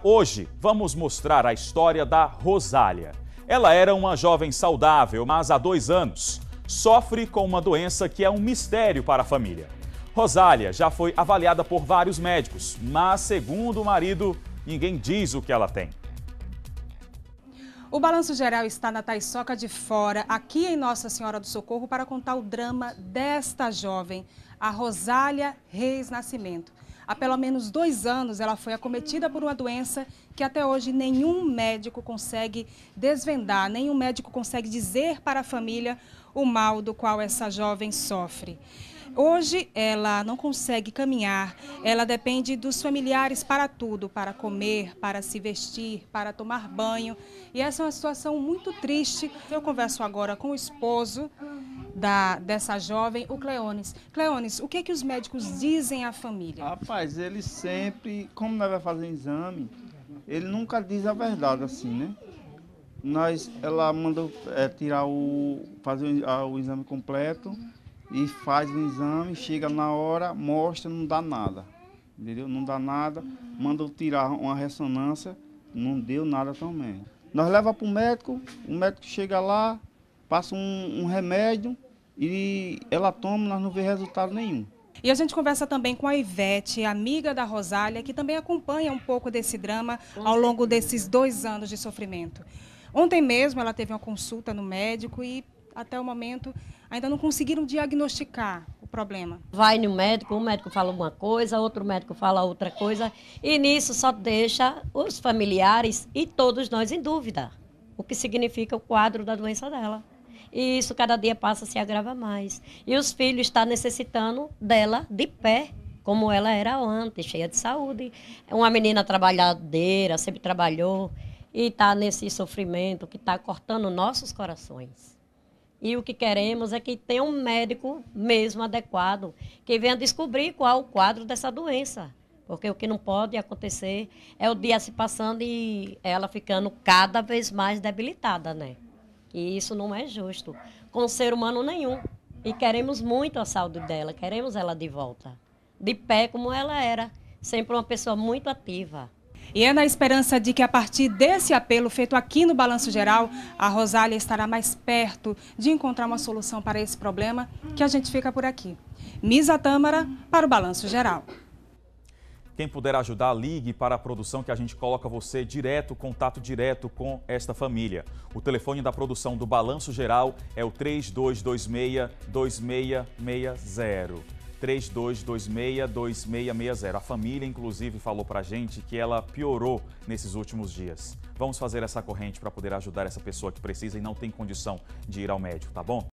Hoje vamos mostrar a história da Rosália. Ela era uma jovem saudável, mas há dois anos sofre com uma doença que é um mistério para a família. Rosália já foi avaliada por vários médicos, mas segundo o marido, ninguém diz o que ela tem. O Balanço Geral está na Taiçoca de Fora, aqui em Nossa Senhora do Socorro, para contar o drama desta jovem, a Rosália Reis Nascimento. Há pelo menos dois anos ela foi acometida por uma doença que até hoje nenhum médico consegue desvendar, nenhum médico consegue dizer para a família o mal do qual essa jovem sofre. Hoje ela não consegue caminhar, ela depende dos familiares para tudo, para comer, para se vestir, para tomar banho. E essa é uma situação muito triste. Eu converso agora com o esposo da, dessa jovem, o Cleones. Cleones, o que, é que os médicos dizem à família? Rapaz, ele sempre, como nós vamos fazer exame, ele nunca diz a verdade assim, né? Nós, ela mandou é, tirar o, fazer o, o exame completo e faz o exame, chega na hora, mostra, não dá nada. Entendeu? Não dá nada, manda tirar uma ressonância, não deu nada também. Nós leva para o médico, o médico chega lá, passa um, um remédio e ela toma, nós não vê resultado nenhum. E a gente conversa também com a Ivete, amiga da Rosália, que também acompanha um pouco desse drama ao longo desses dois anos de sofrimento. Ontem mesmo ela teve uma consulta no médico e até o momento ainda não conseguiram diagnosticar o problema. Vai no médico, um médico fala uma coisa, outro médico fala outra coisa, e nisso só deixa os familiares e todos nós em dúvida o que significa o quadro da doença dela. E isso cada dia passa se agrava mais. E os filhos estão necessitando dela de pé, como ela era antes, cheia de saúde. É uma menina trabalhadeira, sempre trabalhou, e está nesse sofrimento que está cortando nossos corações. E o que queremos é que tenha um médico mesmo adequado, que venha descobrir qual o quadro dessa doença. Porque o que não pode acontecer é o dia se passando e ela ficando cada vez mais debilitada, né? E isso não é justo com ser humano nenhum. E queremos muito a saúde dela, queremos ela de volta. De pé como ela era, sempre uma pessoa muito ativa. E é na esperança de que a partir desse apelo feito aqui no Balanço Geral, a Rosália estará mais perto de encontrar uma solução para esse problema que a gente fica por aqui. Misa Tâmara para o Balanço Geral. Quem puder ajudar, ligue para a produção que a gente coloca você direto, contato direto com esta família. O telefone da produção do Balanço Geral é o 3226-2660. 3226-2660. A família, inclusive, falou para a gente que ela piorou nesses últimos dias. Vamos fazer essa corrente para poder ajudar essa pessoa que precisa e não tem condição de ir ao médico, tá bom?